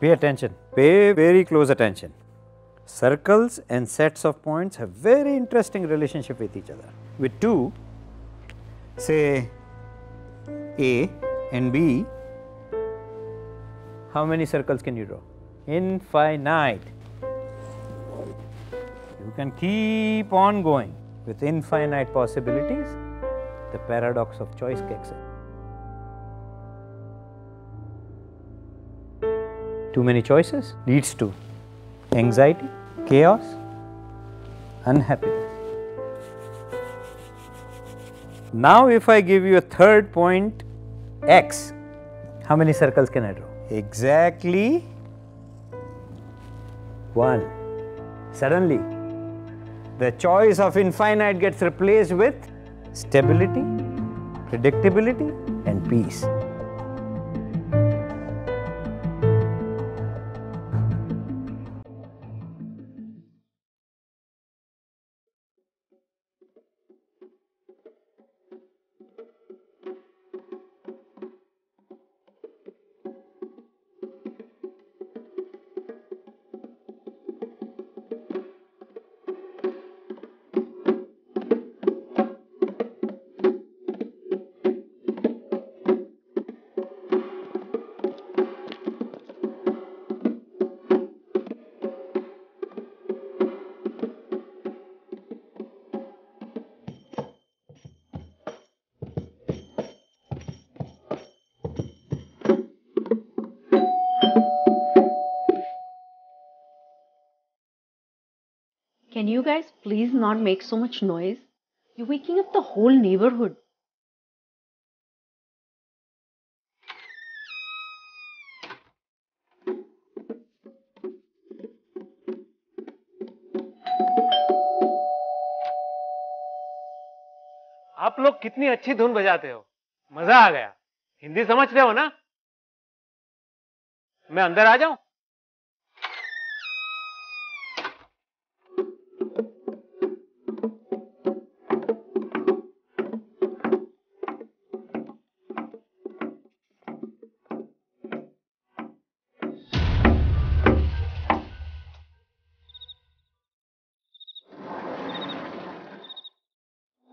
Pay attention, pay very close attention. Circles and sets of points have very interesting relationship with each other. With two, say A and B, how many circles can you draw? Infinite. You can keep on going with infinite possibilities. The paradox of choice kicks in. Too many choices leads to anxiety, chaos, unhappiness. Now, if I give you a third point x, how many circles can I draw? Exactly one. Suddenly, the choice of infinite gets replaced with stability, predictability, and peace. Can you guys please not make so much noise? You're waking up the whole neighborhood. आप लोग कितनी अच्छी धुन बजाते हो मज़ा आ गया हिंदी समझ रहे हो ना मैं अंदर आ जाऊँ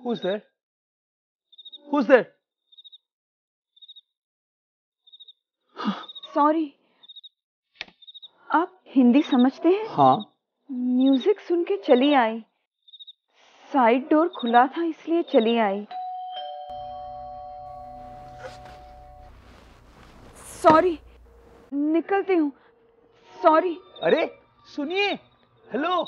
Who's there? Who's there? Sorry आप हिंदी समझते हैं? हाँ। म्यूज़िक सुन के चली आई। साइड डोर खुला था इसलिए चली आई। सॉरी निकलती हूँ। सॉरी अरे सुनिए। Hello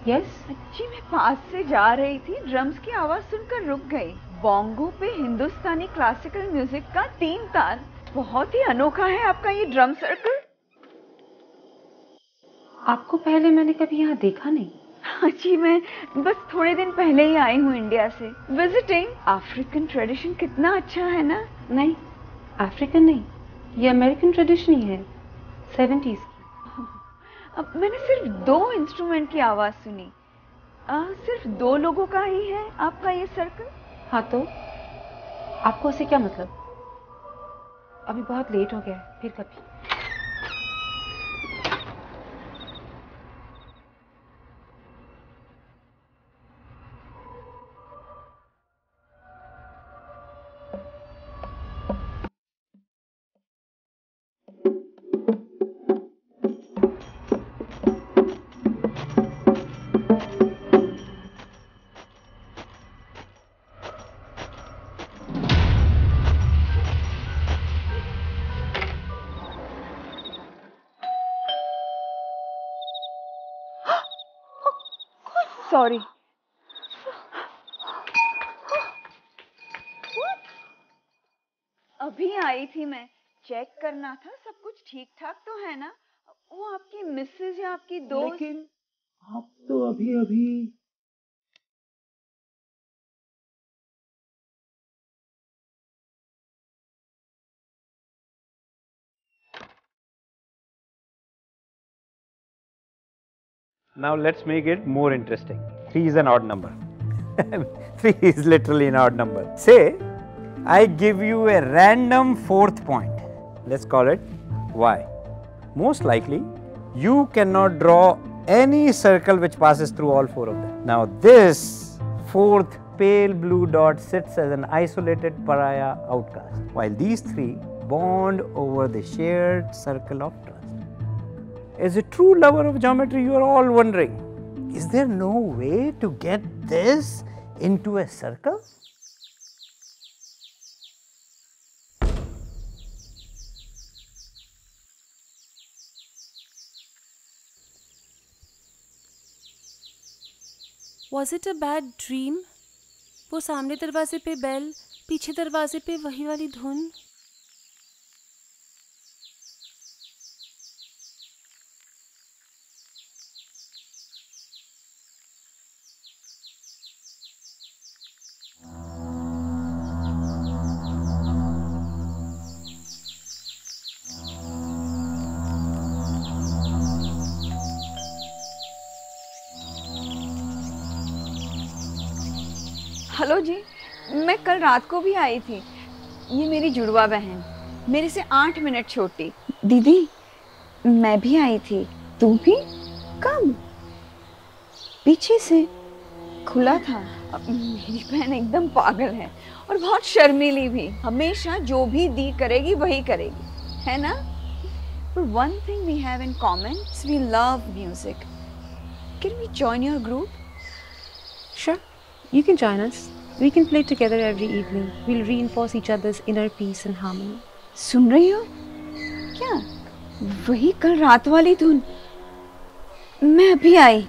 Yes? जी मैं पास से जा रही थी ड्रम्स की आवाज़ सुनकर रुक गई। बोंगो पे हिंदुस्तानी क्लासिकल म्यूज़िक का तीन तार बहुत ही अनोखा है आपका ये ड्रम सर्कल आपको पहले मैंने कभी यहाँ देखा नहीं। हाँ जी मैं बस थोड़े दिन पहले ही आई हूँ इंडिया से। विजिटिंग अफ्रीकन ट्रेडिशन कितना अच्छा है ना? नहीं अफ्रीकन नहीं ये अमेरिकन ट्रेडिशन ही है। सेवेंटीज अब मैंने सिर्फ़ दो इंस्ट्रूमेंट की आवाज़ सुनी। आ, सिर्फ़ दो लोगों का ही है आपका ये सर्कल हाँ तो आपको उसे क्या मतलब? अभी बहुत लेट हो गया है फिर कभी? सॉरी अभी आई थी मैं। चेक करना था सब कुछ ठीक ठाक तो है ना? वो आपकी मिसेज या आपकी दोस्त? लेकिन आप तो अभी अभी Now let's make it more interesting. 3 is an odd number. 3 is literally an odd number. Say, I give you a random fourth point. Let's call it y. Most likely, you cannot draw any circle which passes through all four of them. Now, this fourth pale blue dot sits as an isolated pariah outcast, while these three bond over the shared circle of trust. As a true lover of geometry, you are all wondering is there no way to get this into a circle? Was it a bad dream वो सामने दरवाजे पे bell पीछे दरवाजे पे वही वाली धुन हेलो जी, मैं कल रात को भी आई थी। ये मेरी जुड़वा बहन, मेरे से आठ मिनट छोटी। दीदी, मैं भी आई थी। तू भी? कब पीछे से खुला था। मेरी बहन एकदम पागल है और बहुत शर्मीली भी। हमेशा जो भी दी करेगी, वही करेगी। है ना? But one thing we have in common is we love music. Can we join your group? You can join us. We can play together every evening. We'll reinforce each other's inner peace and harmony. सुन रही हो? क्या? वही कल रात वाली धुन। मैं अभी आई।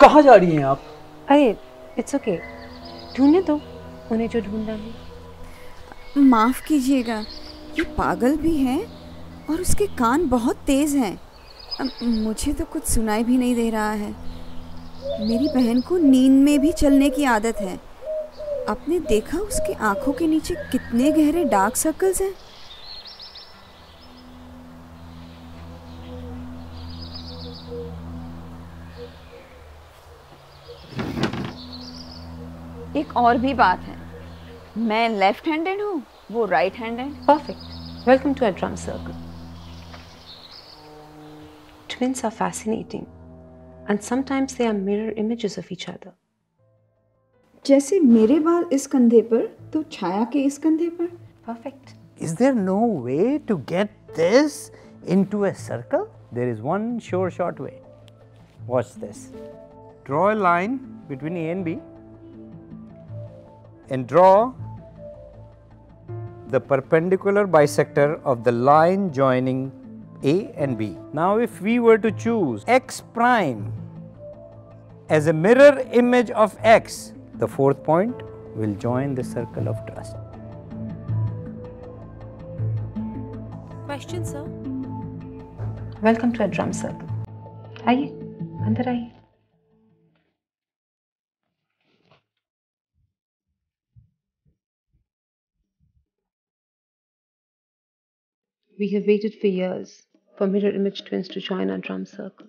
कहाँ जा रही हैं आप? अरे इट्स ओके ढूँढने दो उन्हें जो ढूंढना है। माफ़ कीजिएगा। ये पागल भी है और उसके कान बहुत तेज हैं। मुझे तो कुछ सुनाई भी नहीं दे रहा है। मेरी बहन को नींद में भी चलने की आदत है। आपने देखा उसकी आँखों के नीचे कितने गहरे डार्क सर्कल्स हैं? एक और भी बात है। मैं लेफ़्ट हैंडेड हूँ वो right handed. Welcome to our drum circle. Twins are fascinating, and sometimes they are mirror images of each other. जैसे मेरे बाल इस कंधे पर तो छाया के इस कंधे पर Perfect. Is there no way to get this into a circle? There is one sure short way. Watch this. Draw a line between A and B and draw the perpendicular bisector of the line joining A and B. Now, if we were to choose x prime as a mirror image of x, the fourth point will join the circle of trust. Question, sir? Welcome to our drum circle. आइए अंदर आइए We have waited for years for mirror image twins to join our drum circle.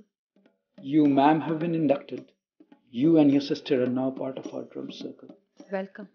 You, ma'am, have been inducted. You and your sister are now part of our drum circle. Welcome.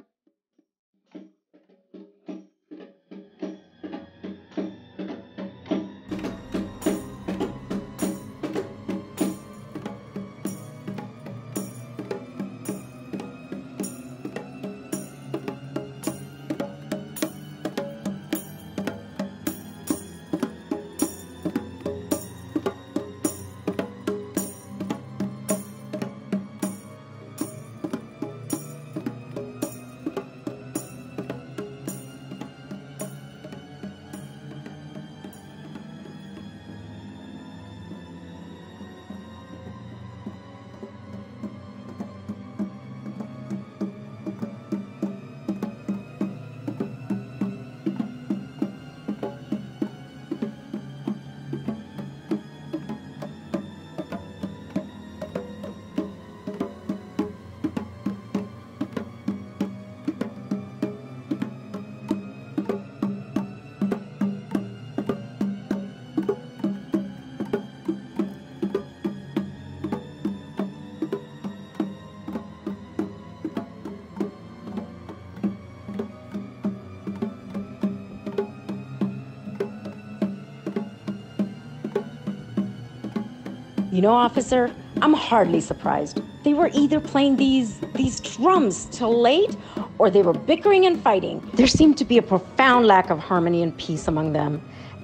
You know, officer, I'm hardly surprised. They were either playing these these drums till late or they were bickering and fighting. There seemed to be a profound lack of harmony and peace among them.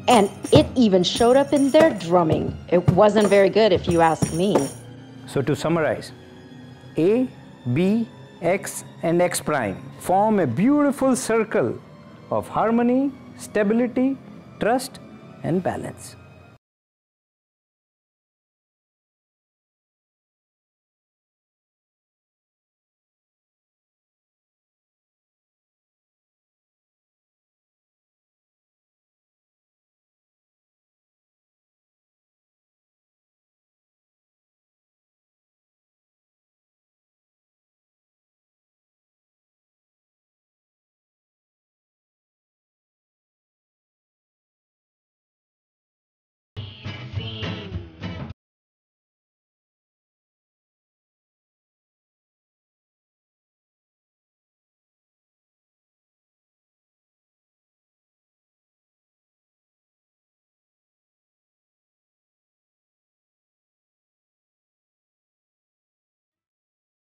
And it even showed up in their drumming. It wasn't very good if you ask me. So to summarize, A, B, X and X prime form a beautiful circle of harmony, stability, trust and balance.